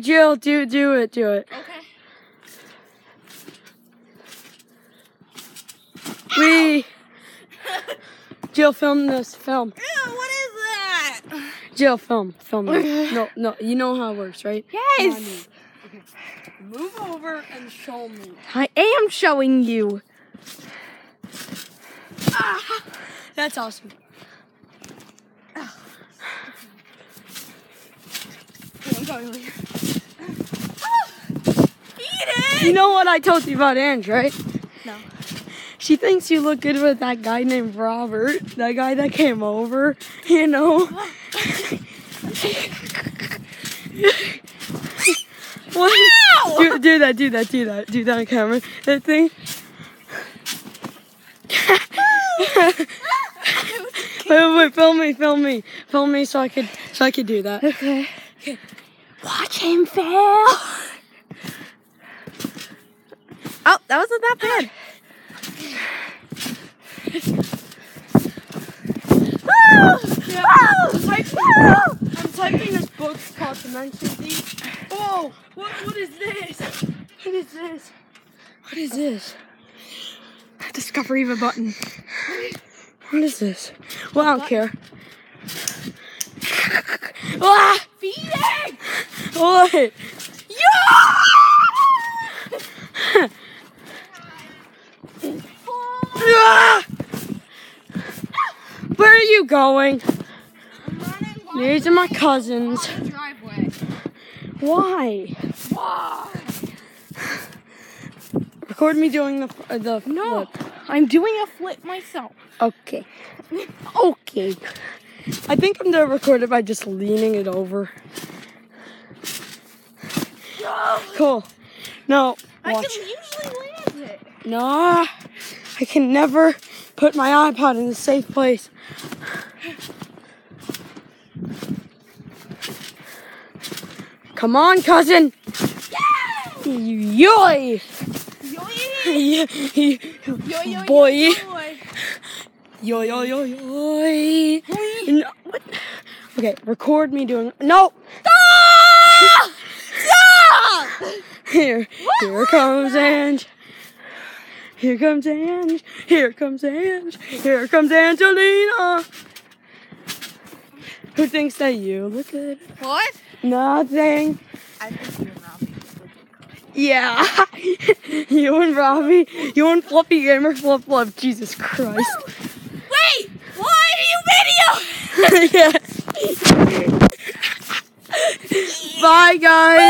Jill, do do it, do it. Okay. We. Jill, film this. Film. Ew, what is that? Jill, film. Film. it. No, no. You know how it works, right? Yes. Move over and show me. I am showing you. Ah, that's awesome. Ah. I'm going over here. You know what I told you about Ange, right? No. She thinks you look good with that guy named Robert. That guy that came over, you know. what? Do, do that, do that, do that, do that on camera. That thing. wait, wait, wait, film me, film me, film me, so I could, so I could do that. Okay. Watch him fail. Oh, that wasn't that bad. I'm typing this book called Dimension Deep. Oh, what, what is this? What is this? What is this? Discovery of a button. What is this? Well, I don't care. ah! Feeding! What? Ah! Where are you going? I'm running These are my cousins. Why? Why? Record me doing the uh, the No, flip. I'm doing a flip myself. Okay. Okay. I think I'm gonna record it by just leaning it over. Cool. No. I Watch. can usually land it. No. I can never put my iPod in a safe place. Come on, cousin. Yoy. Yo, yo, yo, Boy. yo. Yo yo yo. No, what? Okay, record me doing. No. Stop! Stop! Here, here comes Ange. Here comes Ange. Here comes Ange. Here comes Angelina. Who thinks that you look good? What? Nothing. I think you're Robbie. Yeah. you and Robbie. You and Fluffy Gamer Flip Flop. Jesus Christ. Wait! Why do you video? yes. Bye, guys.